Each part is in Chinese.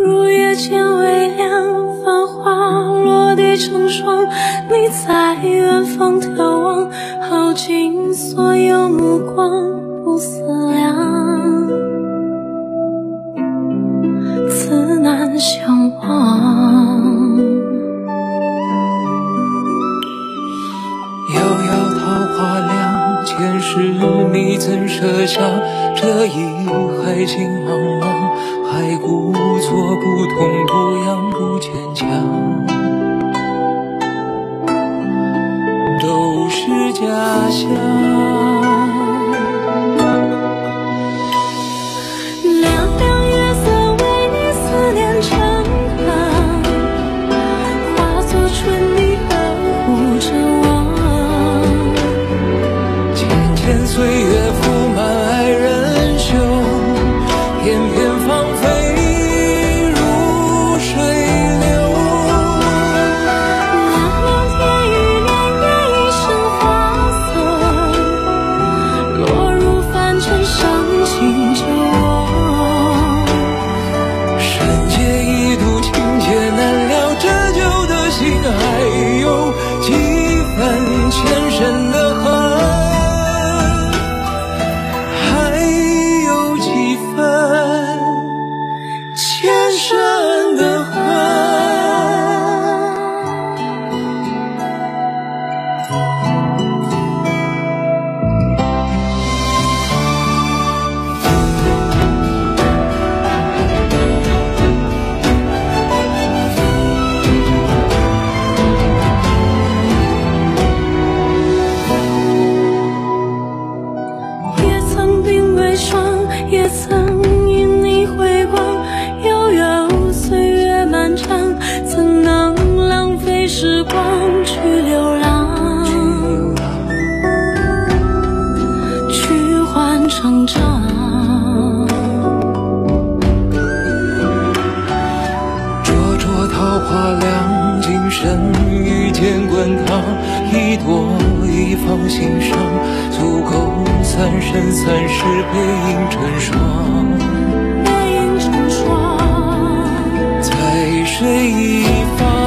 入夜渐微凉，繁花落地成霜，你在远方眺望，耗尽所有目光不思。是你曾设下这一海心茫茫，还故作不痛不痒，不牵强。都是假象。身遇见滚烫，一朵一放心上，足够三生三世背影成双。背影成双，在水一方。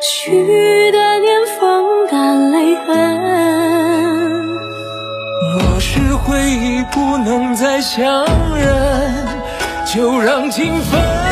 许多年风干泪痕，若是回忆不能再相认，就让情分。